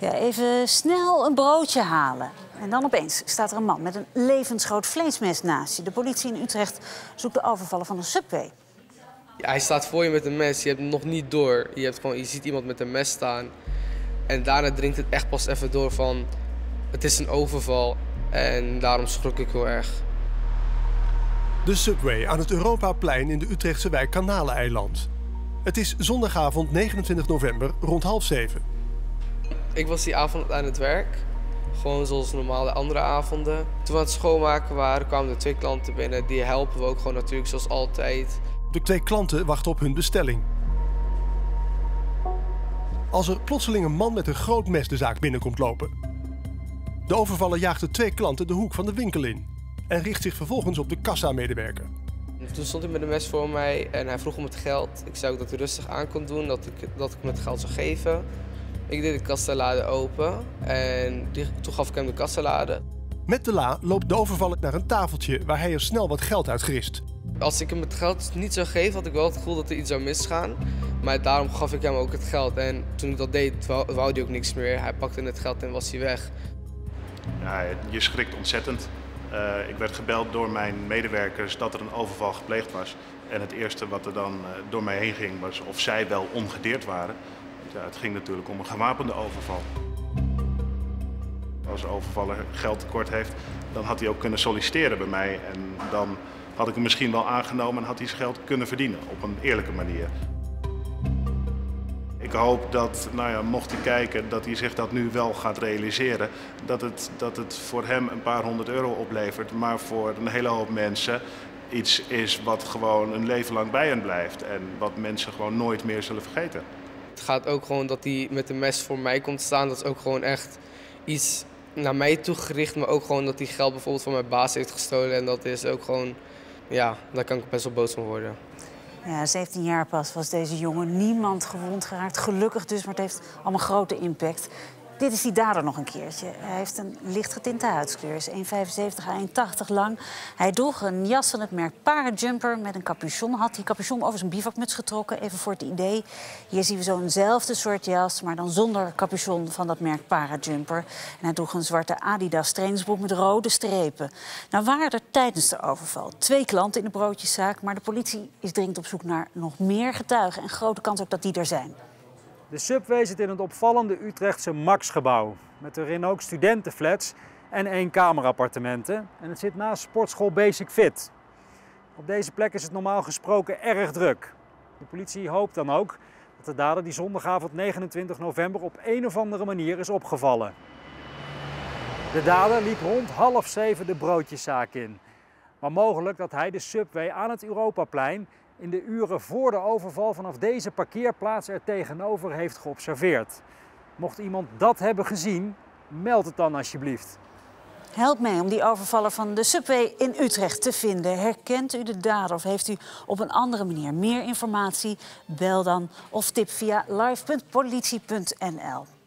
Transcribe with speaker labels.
Speaker 1: Ja, even snel een broodje halen. En dan opeens staat er een man met een levensgroot vleesmes naast je. De politie in Utrecht zoekt de overvallen van een subway.
Speaker 2: Ja, hij staat voor je met een mes, je hebt hem nog niet door. Je, hebt gewoon, je ziet iemand met een mes staan. En daarna dringt het echt pas even door van... het is een overval. En daarom schrok ik heel erg.
Speaker 3: De Subway aan het Europaplein in de Utrechtse wijk Kanaleneiland. Het is zondagavond 29 november rond half zeven.
Speaker 2: Ik was die avond aan het werk. Gewoon zoals normaal de andere avonden. Toen we aan het schoonmaken waren, kwamen er twee klanten binnen. Die helpen we ook gewoon natuurlijk zoals altijd.
Speaker 3: De twee klanten wachten op hun bestelling. Als er plotseling een man met een groot mes de zaak binnenkomt lopen. De overvaller jaagt de twee klanten de hoek van de winkel in en richt zich vervolgens op de kassa-medewerker.
Speaker 2: Toen stond hij met een mes voor mij en hij vroeg om het geld. Ik zei ook dat hij rustig aan kon doen, dat ik, dat ik hem het geld zou geven. Ik deed de kassalade open en die, toen gaf ik hem de kassalade.
Speaker 3: Met de la loopt de overvaller naar een tafeltje waar hij er snel wat geld uit grist.
Speaker 2: Als ik hem het geld niet zou geven, had ik wel het gevoel dat er iets zou misgaan. Maar daarom gaf ik hem ook het geld. En toen ik dat deed, wou, wou hij ook niks meer. Hij pakte het geld en was hij weg.
Speaker 4: Ja, je schrikt ontzettend. Uh, ik werd gebeld door mijn medewerkers dat er een overval gepleegd was. En het eerste wat er dan uh, door mij heen ging was of zij wel ongedeerd waren. Het ging natuurlijk om een gewapende overval. Als een overvaller geld tekort heeft, dan had hij ook kunnen solliciteren bij mij. En dan had ik hem misschien wel aangenomen en had hij zijn geld kunnen verdienen op een eerlijke manier. Ik hoop dat, nou ja, mocht hij kijken, dat hij zich dat nu wel gaat realiseren. Dat het, dat het voor hem een paar honderd euro oplevert, maar voor een hele hoop mensen iets is wat gewoon een leven lang bij hen blijft. En wat mensen gewoon nooit meer zullen vergeten.
Speaker 2: Het gaat ook gewoon dat hij met een mes voor mij komt staan. Dat is ook gewoon echt iets naar mij toegericht. Maar ook gewoon dat hij geld bijvoorbeeld van mijn baas heeft gestolen. En dat is ook gewoon, ja, daar kan ik best wel boos van worden.
Speaker 1: Ja, 17 jaar pas was deze jongen. Niemand gewond geraakt. Gelukkig dus, maar het heeft allemaal grote impact. Dit is die dader nog een keertje. Hij heeft een licht getinte huidskleur. is 1,75 à 1,80 lang. Hij droeg een jas van het merk Parajumper met een capuchon. Had die capuchon over zijn bivakmuts getrokken, even voor het idee. Hier zien we zo'nzelfde soort jas, maar dan zonder capuchon van dat merk Parajumper. En hij droeg een zwarte Adidas trainingsbroek met rode strepen. Nou waren er tijdens de overval twee klanten in de broodjeszaak... maar de politie is dringend op zoek naar nog meer getuigen... en grote kans ook dat die er zijn.
Speaker 5: De Subway zit in het opvallende Utrechtse Max-gebouw. Met erin ook studentenflats en één kamerappartementen. En het zit naast sportschool Basic Fit. Op deze plek is het normaal gesproken erg druk. De politie hoopt dan ook dat de dader die zondagavond 29 november op een of andere manier is opgevallen. De dader liep rond half zeven de broodjeszaak in. Maar mogelijk dat hij de Subway aan het Europaplein in de uren voor de overval vanaf deze parkeerplaats er tegenover heeft geobserveerd. Mocht iemand dat hebben gezien, meld het dan alsjeblieft.
Speaker 1: Help mij om die overvaller van de Subway in Utrecht te vinden. Herkent u de dader of heeft u op een andere manier meer informatie? Bel dan of tip via live.politie.nl.